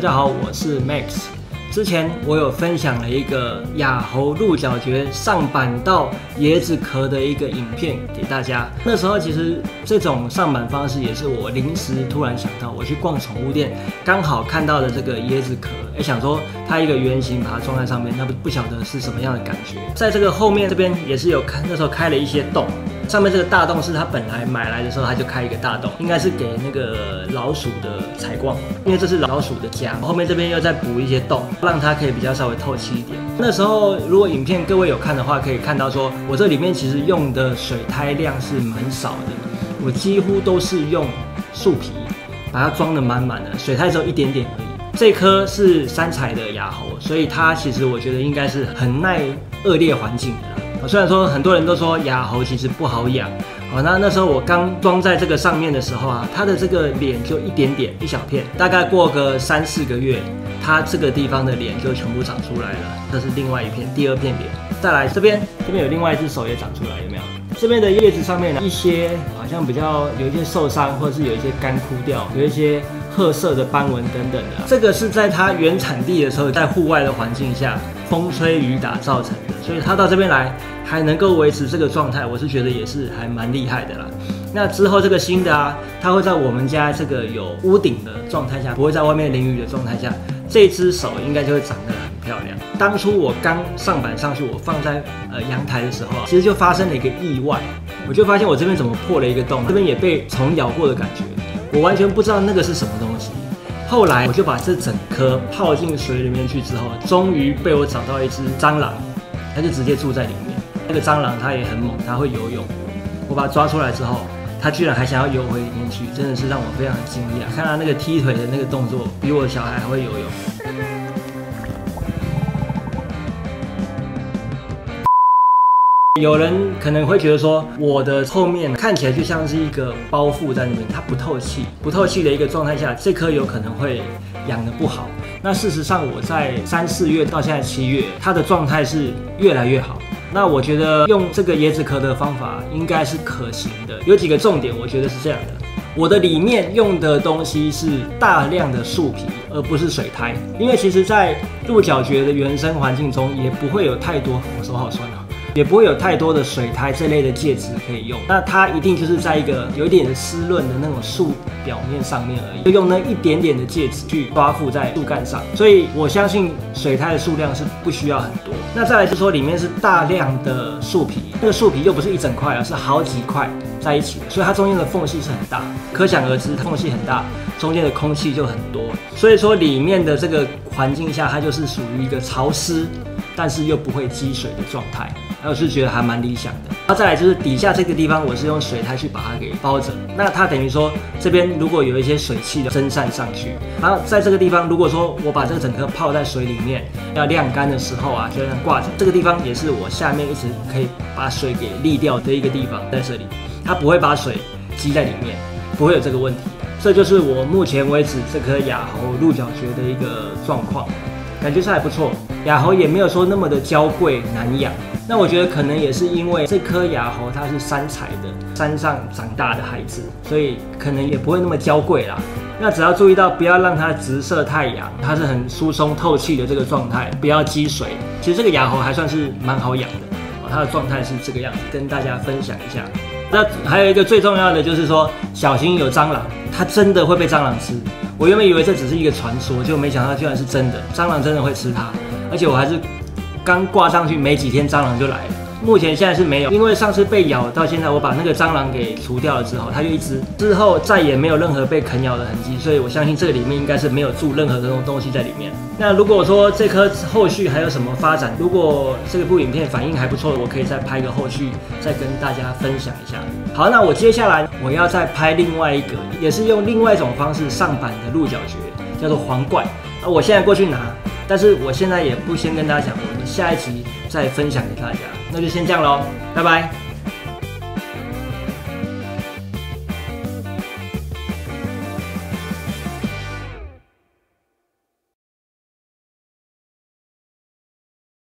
大家好，我是 Max。之前我有分享了一个雅猴鹿角蕨上板到椰子壳的一个影片给大家。那时候其实这种上板方式也是我临时突然想到，我去逛宠物店，刚好看到的这个椰子壳，哎，想说它一个圆形把它装在上面，那不不晓得是什么样的感觉。在这个后面这边也是有开，那时候开了一些洞。上面这个大洞是他本来买来的时候他就开一个大洞，应该是给那个老鼠的采光，因为这是老鼠的家。后面这边又再补一些洞，让它可以比较稍微透气一点。那时候如果影片各位有看的话，可以看到说我这里面其实用的水胎量是蛮少的，我几乎都是用树皮把它装的满满的，水胎只有一点点而已。这颗是三彩的雅猴，所以它其实我觉得应该是很耐恶劣环境的啦。虽然说很多人都说雅猴其实不好养，好，那那时候我刚装在这个上面的时候啊，它的这个脸就一点点一小片，大概过个三四个月，它这个地方的脸就全部长出来了。这是另外一片，第二片脸。再来这边，这边有另外一只手也长出来，有没有？这边的叶子上面呢，一些好像比较有一些受伤，或者是有一些干枯掉，有一些褐色的斑纹等等的。这个是在它原产地的时候，在户外的环境下，风吹雨打造成，所以它到这边来。还能够维持这个状态，我是觉得也是还蛮厉害的啦。那之后这个新的啊，它会在我们家这个有屋顶的状态下，不会在外面淋雨的状态下，这只手应该就会长得很漂亮。当初我刚上板上去，我放在呃阳台的时候啊，其实就发生了一个意外，我就发现我这边怎么破了一个洞，这边也被虫咬过的感觉，我完全不知道那个是什么东西。后来我就把这整颗泡进水里面去之后，终于被我找到一只蟑螂，他就直接住在里面。那个蟑螂它也很猛，它会游泳。我把它抓出来之后，它居然还想要游回里面去，真的是让我非常的惊讶。看它那个踢腿的那个动作，比我小孩还会游泳。有人可能会觉得说，我的后面看起来就像是一个包覆在那边，它不透气，不透气的一个状态下，这颗有可能会养的不好。那事实上，我在三四月到现在七月，它的状态是越来越好。那我觉得用这个椰子壳的方法应该是可行的，有几个重点，我觉得是这样的。我的里面用的东西是大量的树皮，而不是水苔，因为其实在鹿角蕨的原生环境中，也不会有太多，我手好酸啊。也不会有太多的水苔这类的介质可以用，那它一定就是在一个有点湿润的那种树表面上面而已，就用那一点点的介质去抓附在树干上，所以我相信水苔的数量是不需要很多。那再来就说里面是大量的树皮，那个树皮又不是一整块而是好几块在一起的，所以它中间的缝隙是很大，可想而知缝隙很大，中间的空气就很多，所以说里面的这个环境下它就是属于一个潮湿。但是又不会积水的状态，我是觉得还蛮理想的。然后再来就是底下这个地方，我是用水苔去把它给包着。那它等于说这边如果有一些水汽的蒸散上去，然后在这个地方，如果说我把这个整颗泡在水里面要晾干的时候啊，就这样挂着。这个地方也是我下面一直可以把水给沥掉的一个地方，在这里，它不会把水积在里面，不会有这个问题。这就是我目前为止这颗雅猴鹿角蕨的一个状况。感觉是还不错，雅猴也没有说那么的娇贵难养。那我觉得可能也是因为这颗雅猴它是山采的，山上长大的孩子，所以可能也不会那么娇贵啦。那只要注意到不要让它直射太阳，它是很疏松透气的这个状态，不要积水。其实这个雅猴还算是蛮好养的，它的状态是这个样子，跟大家分享一下。那还有一个最重要的就是说，小心有蟑螂，它真的会被蟑螂吃。我原本以为这只是一个传说，就没想到居然是真的，蟑螂真的会吃它，而且我还是刚挂上去没几天，蟑螂就来了。目前现在是没有，因为上次被咬到现在，我把那个蟑螂给除掉了之后，它就一只，之后再也没有任何被啃咬的痕迹，所以我相信这个里面应该是没有住任何的东东西在里面。那如果说这颗后续还有什么发展，如果这部影片反应还不错，我可以再拍个后续，再跟大家分享一下。好，那我接下来我要再拍另外一个，也是用另外一种方式上板的鹿角蕨，叫做皇冠。啊，我现在过去拿，但是我现在也不先跟大家讲，我们下一集再分享给大家。那就先这样喽，拜拜。